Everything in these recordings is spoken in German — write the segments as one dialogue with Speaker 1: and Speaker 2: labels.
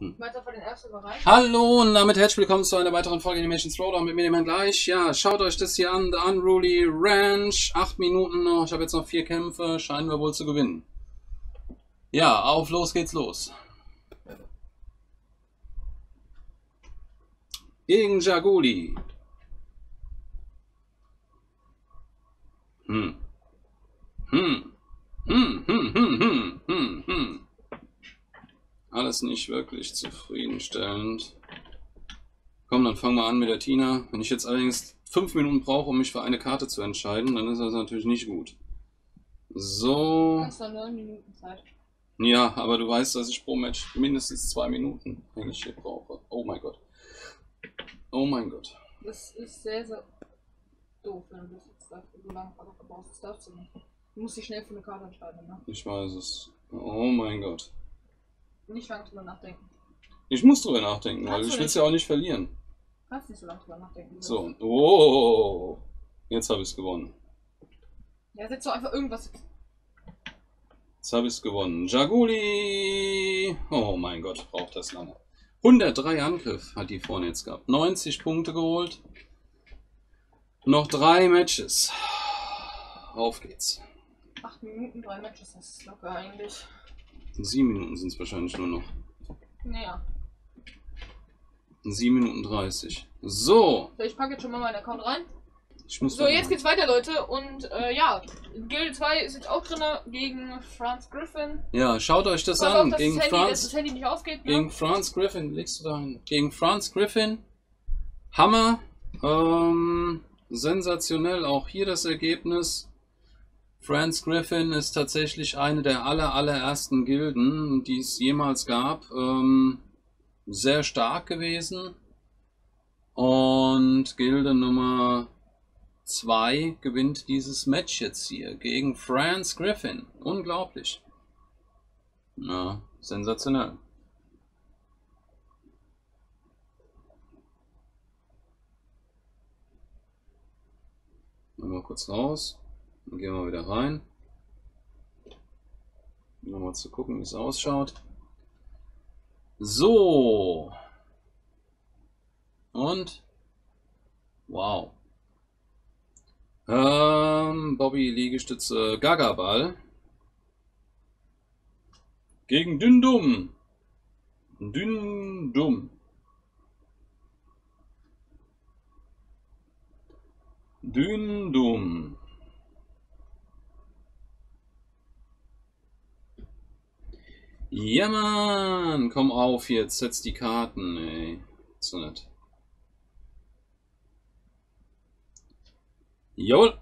Speaker 1: Bereich.
Speaker 2: Hallo und damit herzlich willkommen zu einer weiteren Folge Animation Throwdown mit mir dem gleich. Ja, schaut euch das hier an, The Unruly Ranch. Acht Minuten noch, ich habe jetzt noch vier Kämpfe, scheinen wir wohl zu gewinnen. Ja, auf los geht's los. Gegen Jaguli. Hm. Hm. Hm, hm, hm, hm, hm, hm. Alles nicht wirklich zufriedenstellend. Komm, dann fangen wir an mit der Tina. Wenn ich jetzt allerdings fünf Minuten brauche, um mich für eine Karte zu entscheiden, dann ist das natürlich nicht gut. So.
Speaker 1: Hast noch neun Minuten Zeit.
Speaker 2: Ja, aber du weißt, dass ich pro Match mindestens zwei Minuten eigentlich hier brauche. Oh mein Gott. Oh mein Gott.
Speaker 1: Das ist sehr, sehr doof, wenn du das jetzt dafür so lange brauchst. Das darfst du nicht. Du musst dich schnell für eine Karte entscheiden, ne?
Speaker 2: Ich weiß es. Oh mein Gott.
Speaker 1: Nicht lange drüber nachdenken.
Speaker 2: Ich muss drüber nachdenken, weil
Speaker 1: Kannst
Speaker 2: ich
Speaker 1: du
Speaker 2: will es ja auch nicht verlieren.
Speaker 1: Kannst nicht so lange drüber nachdenken.
Speaker 2: So. Oh. Jetzt habe ich es gewonnen.
Speaker 1: Ja, setz doch einfach irgendwas.
Speaker 2: Jetzt habe ich es gewonnen. Jaguli! Oh mein Gott, braucht das lange. 103 Angriff hat die vorne jetzt gehabt. 90 Punkte geholt. Noch drei Matches. Auf geht's.
Speaker 1: Acht Minuten, drei Matches, das ist locker eigentlich.
Speaker 2: Sieben Minuten sind es wahrscheinlich nur noch.
Speaker 1: Naja.
Speaker 2: 7 Minuten 30. So.
Speaker 1: So, ich packe jetzt schon mal meinen Account rein.
Speaker 2: Ich muss
Speaker 1: So, jetzt geht's weiter, Leute. Und äh, ja, Guild 2 ist jetzt auch drin gegen Franz Griffin.
Speaker 2: Ja, schaut euch das
Speaker 1: Pass
Speaker 2: an. Gegen
Speaker 1: das,
Speaker 2: Franz.
Speaker 1: das Handy nicht ausgeht. Ne?
Speaker 2: Gegen Franz Griffin. Legst du da hin? Gegen Franz Griffin. Hammer. Ähm, sensationell. Auch hier das Ergebnis. Franz Griffin ist tatsächlich eine der aller, allerersten Gilden, die es jemals gab. Ähm, sehr stark gewesen. Und Gilde Nummer 2 gewinnt dieses Match jetzt hier gegen Franz Griffin. Unglaublich. Ja, sensationell. Mal kurz raus. Dann gehen wir wieder rein. Nochmal zu gucken, wie es ausschaut. So. Und. Wow. Ähm, Bobby Liegestütze Gagaball. Gegen Dündum. Dündum. Dündum. Ja, Mann. Komm auf jetzt. Setz die Karten, ey. So nett. Jawohl.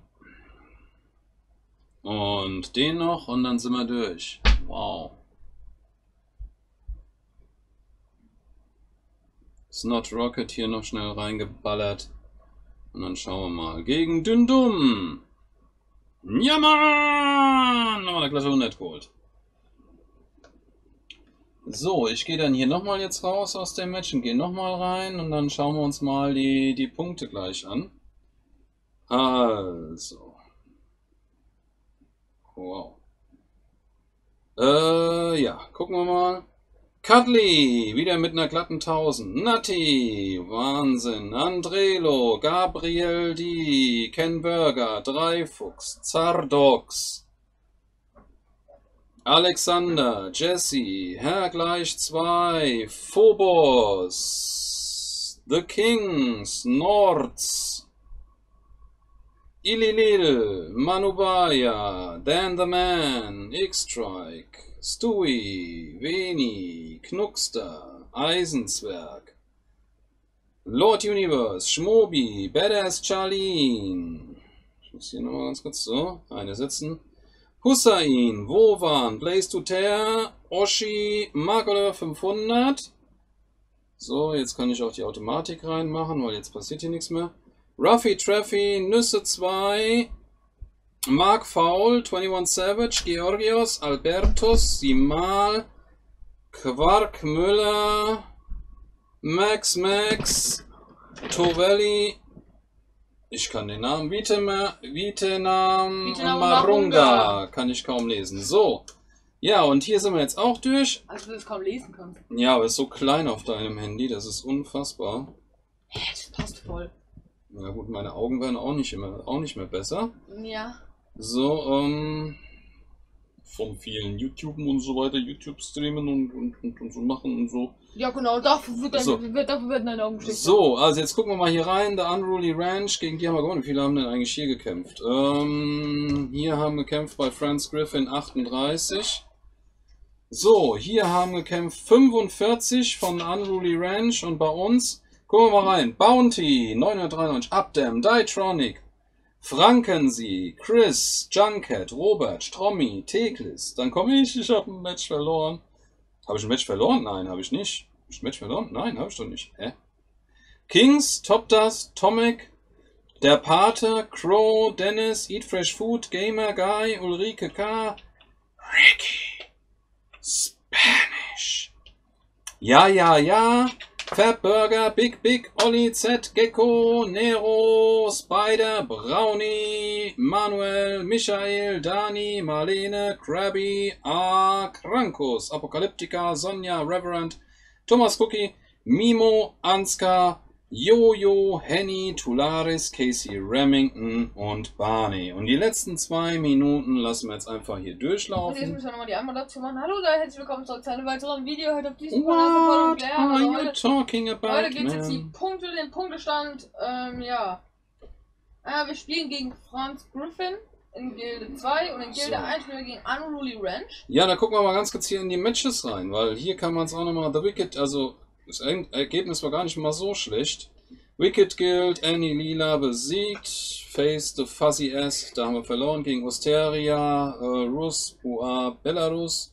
Speaker 2: Und den noch und dann sind wir durch. Wow. Snot Rocket hier noch schnell reingeballert. Und dann schauen wir mal. Gegen Dündum. Ja, Mann. Nochmal eine Klasse 100 geholt. So, ich gehe dann hier nochmal jetzt raus aus dem Match und gehe nochmal rein. Und dann schauen wir uns mal die, die Punkte gleich an. Also. Wow. Äh, ja, gucken wir mal. Cuddly, wieder mit einer glatten 1000. Natti, Wahnsinn. Andrelo, Gabriel D, Ken Burger, Dreifuchs, Zardox. Alexander, Jesse, Herr gleich 2, Phobos, The Kings, Nords. Ililil, Manubaya, Dan the Man, X-Strike, Stewie, Veni, Knuckster, Eisenzwerg, Lord Universe, Schmobi, Badass Charlene. Ich muss hier nochmal ganz kurz so, eine setzen. Hussein, Wovan, Blaze to Tear, Oshi, Mark 500. So, jetzt kann ich auch die Automatik reinmachen, weil jetzt passiert hier nichts mehr. Ruffy Treffy, Nüsse 2, Mark Foul, 21 Savage, Georgios, Albertus, Simal, Quark Müller, Max Max, Tovelli, ich kann den Namen Vitema, Vitenam Marunga, kann ich kaum lesen. So, Ja, und hier sind wir jetzt auch durch.
Speaker 1: Also du das kaum lesen kannst.
Speaker 2: Ja, aber ist so klein auf deinem Handy, das ist unfassbar.
Speaker 1: Hä, das passt voll.
Speaker 2: Na gut, meine Augen werden auch nicht immer, auch nicht mehr besser.
Speaker 1: Ja.
Speaker 2: So, ähm, von vielen YouTube und so weiter, YouTube streamen und, und, und, und so machen und so.
Speaker 1: Ja genau, dafür wird, dein,
Speaker 2: So.
Speaker 1: wird, dafür werden deine Augen geschickt.
Speaker 2: So, also jetzt gucken wir mal hier rein. Der Unruly Ranch, gegen die haben wir gewonnen. Wie viele haben denn eigentlich hier gekämpft? Ähm, hier haben gekämpft bei Franz Griffin 38. So, hier haben gekämpft 45 von Unruly Ranch und bei uns, gucken wir mal rein. Bounty 993, Abdam, Ditronic, Frankensee, Chris, Junket, Robert, Strommy, Teklis. Dann komme ich, ich habe ein Match verloren. Habe ich ein Match verloren? Nein, habe ich nicht. Match verloren? Nein, habe ich doch nicht. Hä? Kings, Top Dust, Tomek, der Pate, Crow, Dennis, Eat Fresh Food, Gamer Guy, Ulrike K, Ricky, Spanish. Ja, ja, ja. Fat Burger, Big Big, Olli Z, Gecko, Nero, Spider, Brownie, Manuel, Michael, Dani, Marlene, Krabby, A, Krankus, Apokalyptica, Sonja, Reverend, Thomas Cookie, Mimo, Ansgar, Jojo, Henny, Tularis, Casey Remington und Barney. Und die letzten zwei Minuten lassen wir jetzt einfach hier
Speaker 1: Und jetzt
Speaker 2: durchlaufen.
Speaker 1: müssen wir nochmal die dazu machen. Hallo da, herzlich willkommen zurück zu einem weiteren Video heute auf diesem
Speaker 2: What
Speaker 1: Kanal.
Speaker 2: are
Speaker 1: Also
Speaker 2: you
Speaker 1: heute,
Speaker 2: talking
Speaker 1: heute
Speaker 2: about,
Speaker 1: geht es jetzt die? Punkte, den Punktestand. Ähm, ja. Äh, wir spielen gegen Franz Griffin in Gilde 2 und in Gilde
Speaker 2: So.
Speaker 1: 1 spielen wir gegen Unruly Ranch.
Speaker 2: Ja, da gucken wir mal ganz kurz hier in die Matches rein, weil hier kann man es auch nochmal, The Wicked, also das Er- Ergebnis war gar nicht mal so schlecht. Wicked Guild, Annie Lila besiegt, Face the Fuzzy S, da haben wir verloren gegen Osteria, äh, Rus, UA, Belarus,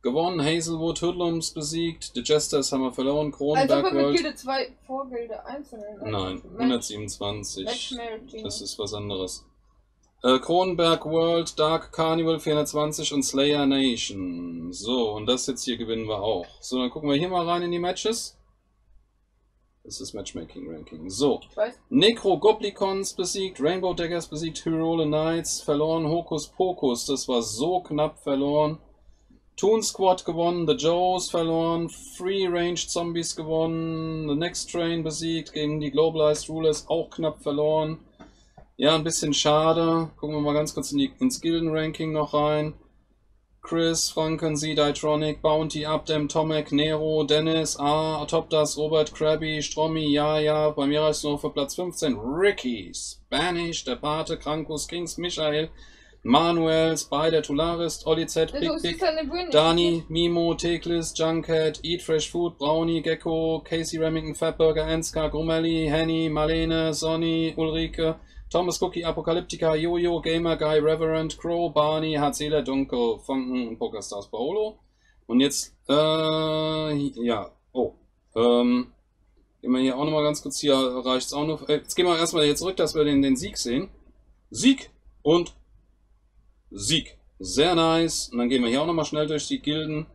Speaker 2: gewonnen, Hazelwood, Hoodlums besiegt, The Jesters haben wir verloren,
Speaker 1: Als ob
Speaker 2: Kronenberg
Speaker 1: wir mit
Speaker 2: World,
Speaker 1: Gilde 2 vor Gilde 1 in
Speaker 2: nein,
Speaker 1: Match,
Speaker 2: 127.
Speaker 1: Matchmaking.
Speaker 2: Das ist was anderes. Äh, Kronenberg World, Dark Carnival 420 und Slayer Nation. So, und das jetzt hier gewinnen wir auch. So, dann gucken wir hier mal rein in die Matches. Das ist Matchmaking Ranking. So. Necro Goblicons besiegt, Rainbow Daggers besiegt, Hyrule Knights verloren, Hokus Pokus, das war so knapp verloren. Toon Squad gewonnen, The Joes verloren, Free Range Zombies gewonnen, The Next Train besiegt, gegen die Globalized Rulers auch knapp verloren. Ja, ein bisschen schade. Gucken wir mal ganz kurz in die, ins Gilden-Ranking noch rein. Chris, Frankensee, Ditronic, Bounty, Abdem, Tomek, Nero, Dennis, A, Topdas, Robert, Krabby, Strommy, Ja, ja, bei mir reicht es nur für Platz 15. Ricky, Spanish, der Pate, Krankus, Kings, Michael, Manuel, Spider, Tularis, Olli Z,
Speaker 1: Das
Speaker 2: Big Big. Dani, Mimo, Teklis, Junket, Eat Fresh Food, Brownie, Gecko, Casey Remington, Fatburger, Ansgar, Grummelli, Henny, Marlene, Sonny, Ulrike, Thomas Cookie, Apokalyptica, Jojo, Gamer Guy, Reverend, Crow, Barney, Harzela, Dunkel, Funken und Pokerstars Paolo. Und jetzt, äh, ja, oh, ähm, gehen wir hier auch nochmal ganz kurz, hier reicht's auch noch. Äh, jetzt gehen wir erstmal hier zurück, dass wir den, den Sieg sehen. Sieg und Sieg. Sehr nice. Und dann gehen wir hier auch nochmal schnell durch die Gilden.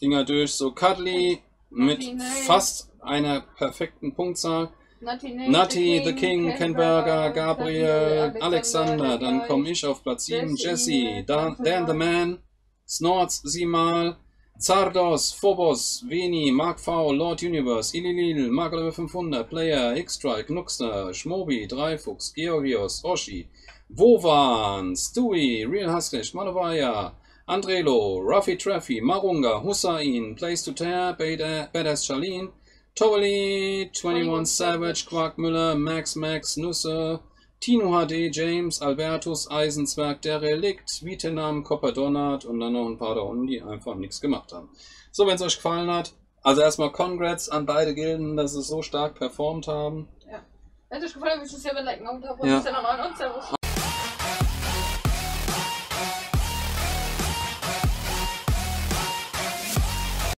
Speaker 2: Dinger durch. So, Cuddly mit fast einer perfekten Punktzahl.
Speaker 1: Nutty,
Speaker 2: The King, Ken Burger, Gabriel, Alexander. Dann komme ich auf Platz 7.
Speaker 1: Jesse,
Speaker 2: Dan, Dan the Man, Snorts siebenmal. Zardos, Phobos, Veni, Mark V, Lord Universe, Ililil, Mark Oliver 500, Player, X-Strike, Nuxner, Schmobi, Dreifuchs, Georgios, Oshi, Wovan, Stewie, Real Huslish, Malovaya, Andrelo, Ruffy Traffy, Marunga, Hussein, Place to Tear, Bada- Badass Charlene, Towley, 21 Savage, Quark Müller, Max Max, Nüsse, Tino HD, James, Albertus, Eisenzwerg, der Relikt, Vietnam, Copper Donut und dann noch ein paar da unten, die einfach nichts gemacht haben. So, wenn es euch gefallen hat, also erstmal Congrats an beide Gilden, dass sie so stark performt haben.
Speaker 1: Wenn es euch gefallen hat, wisst ihr selber liken und abonnieren.
Speaker 2: Ja.